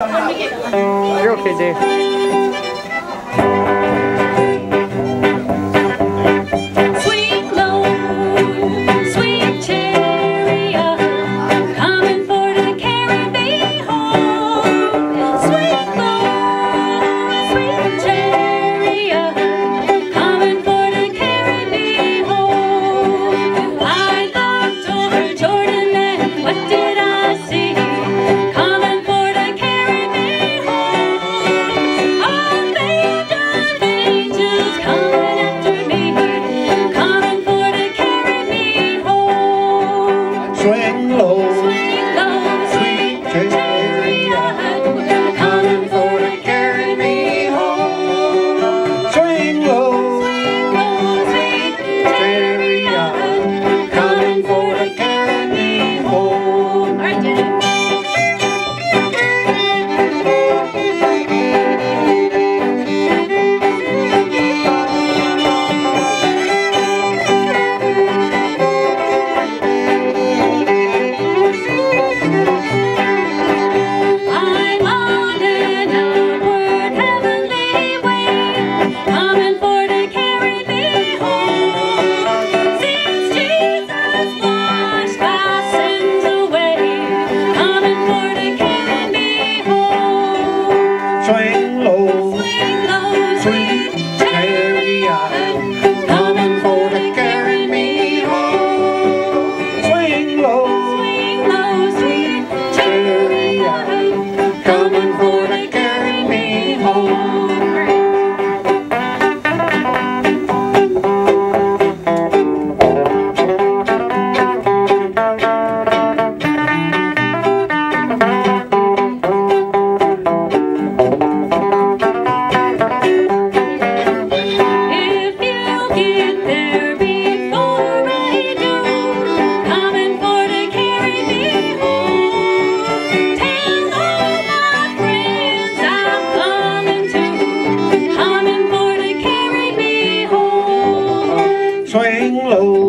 You're okay, Dave. Away, hello.